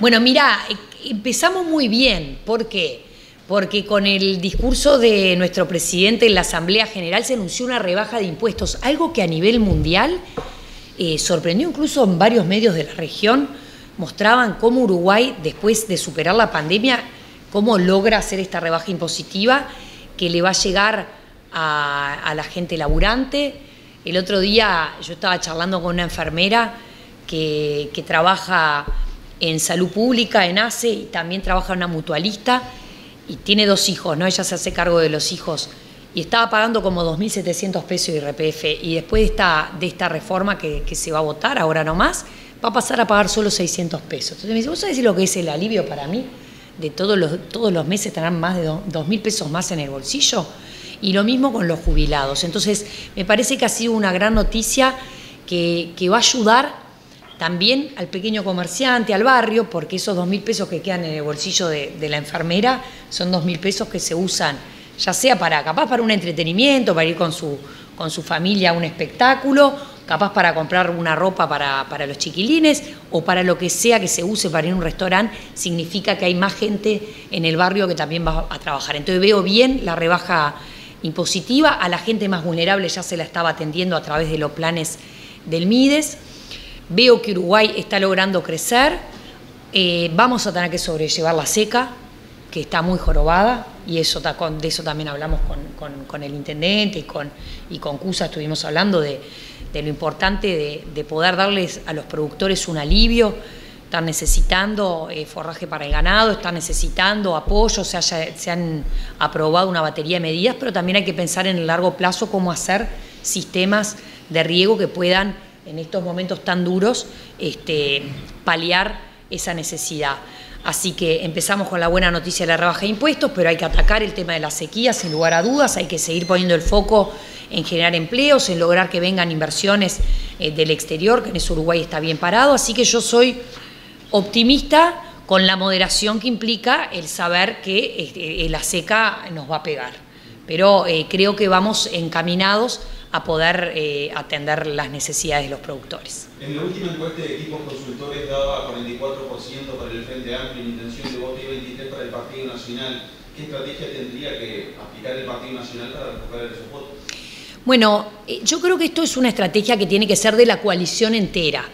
Bueno, mira, e- empezamos muy bien. ¿Por qué? Porque con el discurso de nuestro presidente en la Asamblea General se anunció una rebaja de impuestos, algo que a nivel mundial eh, sorprendió incluso en varios medios de la región, mostraban cómo Uruguay, después de superar la pandemia, cómo logra hacer esta rebaja impositiva que le va a llegar a, la gente laburante. El otro día yo estaba charlando con una enfermera que trabaja en salud pública, en ACE, y también trabaja una mutualista, y tiene dos hijos, ¿no? Ella se hace cargo de los hijos, y estaba pagando como 2.700 pesos de IRPF, y después de esta, reforma que, se va a votar, ahora no más, va a pasar a pagar solo 600 pesos. Entonces me dice, ¿vos sabés lo que es el alivio para mí? De todos los, todos los meses tener más de 2.000 pesos más en el bolsillo. Y lo mismo con los jubilados. Entonces, me parece que ha sido una gran noticia que, que va a ayudar también al pequeño comerciante, al barrio, porque esos dos mil pesos que quedan en el bolsillo de, la enfermera son dos mil pesos que se usan, ya sea para, capaz para un entretenimiento, para ir con su, con su familia a un espectáculo, capaz para comprar una ropa para, para los chiquilines o para lo que sea que se use para ir a un restaurante, significa que hay más gente en el barrio que también va a trabajar. Entonces veo bien la rebaja impositiva, a la gente más vulnerable ya se la estaba atendiendo a través de los planes del MIDES. Veo que Uruguay está logrando crecer. Eh, vamos a tener que sobrellevar la seca, que está muy jorobada, y eso, de eso también hablamos con, el intendente y con, y con CUSA, estuvimos hablando de, lo importante de, de, poder darles a los productores un alivio. Están necesitando eh, forraje para el ganado, están necesitando apoyo, se han aprobado una batería de medidas, pero también hay que pensar en el largo plazo cómo hacer sistemas de riego que puedan en estos momentos tan duros, este, paliar esa necesidad. Así que empezamos con la buena noticia de la rebaja de impuestos, pero hay que atacar el tema de la sequía, sin lugar a dudas, hay que seguir poniendo el foco en generar empleos, en lograr que vengan inversiones eh, del exterior, que en eso Uruguay está bien parado. Así que yo soy optimista con la moderación que implica el saber que eh, la seca nos va a pegar. Pero eh, creo que vamos encaminados a poder eh, atender las necesidades de los productores. En la última encuesta de equipos consultores daba 44% para el Frente Amplio, en intención de voto y 23% para el Partido Nacional. ¿Qué estrategia tendría que aplicar el Partido Nacional para recuperar esos votos? Bueno, eh, yo creo que esto es una estrategia que tiene que ser de la coalición entera.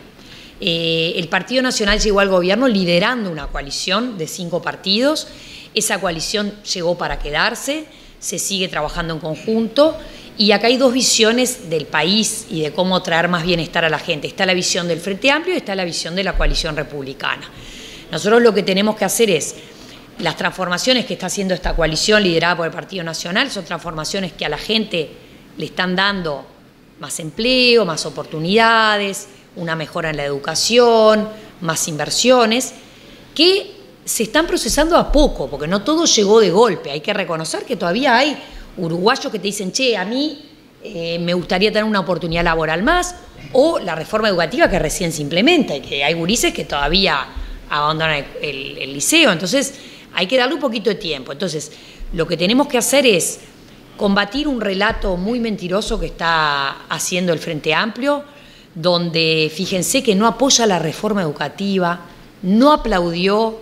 Eh, el Partido Nacional llegó al gobierno liderando una coalición de cinco partidos. Esa coalición llegó para quedarse, se sigue trabajando en conjunto y acá hay dos visiones del país y de cómo traer más bienestar a la gente. Está la visión del Frente Amplio y está la visión de la coalición republicana. Nosotros lo que tenemos que hacer es, las transformaciones que está haciendo esta coalición liderada por el Partido Nacional son transformaciones que a la gente le están dando más empleo, más oportunidades, una mejora en la educación, más inversiones, que se están procesando a poco, porque no todo llegó de golpe. Hay que reconocer que todavía hay uruguayos que te dicen, che, a mí eh, me gustaría tener una oportunidad laboral más, o la reforma educativa que recién se implementa y que hay gurises que todavía abandonan el, el, el liceo, entonces hay que darle un poquito de tiempo. Entonces, lo que tenemos que hacer es combatir un relato muy mentiroso que está haciendo el Frente Amplio, donde fíjense que no apoya la reforma educativa, no aplaudió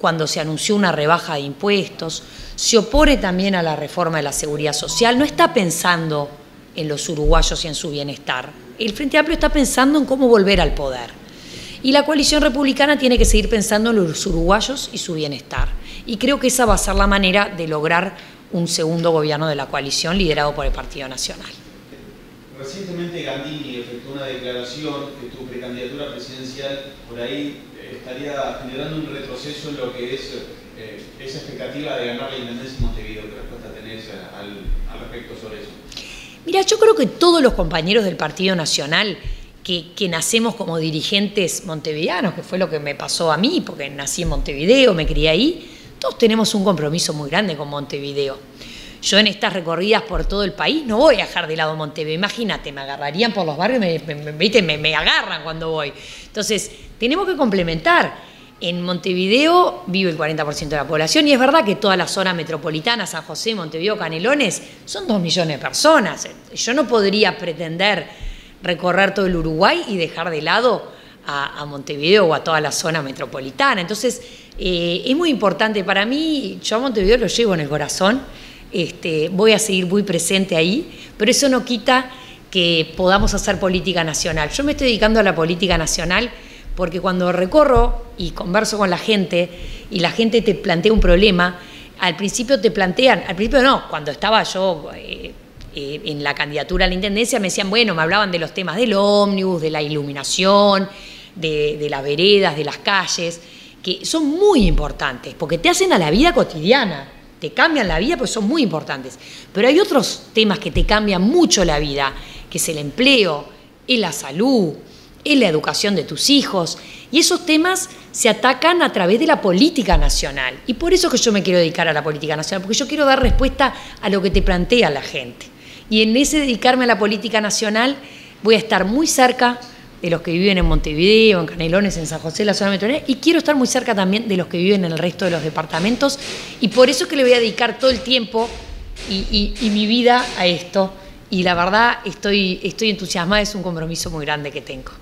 cuando se anunció una rebaja de impuestos, se opone también a la reforma de la seguridad social, no está pensando en los uruguayos y en su bienestar. El Frente Amplio está pensando en cómo volver al poder. Y la coalición republicana tiene que seguir pensando en los uruguayos y su bienestar. Y creo que esa va a ser la manera de lograr un segundo gobierno de la coalición liderado por el Partido Nacional. Recientemente Gandini efectuó una declaración que tu precandidatura presidencial por ahí estaría generando un retroceso en lo que es eh, esa expectativa de ganar la Intendencia de Montevideo. ¿Qué respuesta tenés al, al, respecto sobre eso? Mira, yo creo que todos los compañeros del Partido Nacional que, que, nacemos como dirigentes montevideanos, que fue lo que me pasó a mí, porque nací en Montevideo, me crié ahí, todos tenemos un compromiso muy grande con Montevideo. Yo en estas recorridas por todo el país no voy a dejar de lado Montevideo. Imagínate, me agarrarían por los barrios, me, me, agarran cuando voy. Entonces, tenemos que complementar. En Montevideo vive el 40% de la población y es verdad que toda la zona metropolitana, San José, Montevideo, Canelones, son dos millones de personas. Yo no podría pretender recorrer todo el Uruguay y dejar de lado a, Montevideo o a toda la zona metropolitana. Entonces, eh, es muy importante para mí, yo a Montevideo lo llevo en el corazón, este, voy a seguir muy presente ahí, pero eso no quita que podamos hacer política nacional. Yo me estoy dedicando a la política nacional porque cuando recorro y converso con la gente y la gente te plantea un problema, al principio te plantean, al principio no, cuando estaba yo eh, eh, en la candidatura a la Intendencia me decían, bueno, me hablaban de los temas del ómnibus, de la iluminación, de, las veredas, de las calles, que son muy importantes, porque te hacen a la vida cotidiana, te cambian la vida, pues son muy importantes. Pero hay otros temas que te cambian mucho la vida, que es el empleo, es la salud, es la educación de tus hijos. Y esos temas se atacan a través de la política nacional. Y por eso que yo me quiero dedicar a la política nacional, porque yo quiero dar respuesta a lo que te plantea la gente. Y en ese dedicarme a la política nacional voy a estar muy cerca de los que viven en Montevideo, en Canelones, en San José, la zona metropolitana, y quiero estar muy cerca también de los que viven en el resto de los departamentos, y por eso es que le voy a dedicar todo el tiempo y, mi vida a esto, y la verdad estoy, estoy entusiasmada, es un compromiso muy grande que tengo.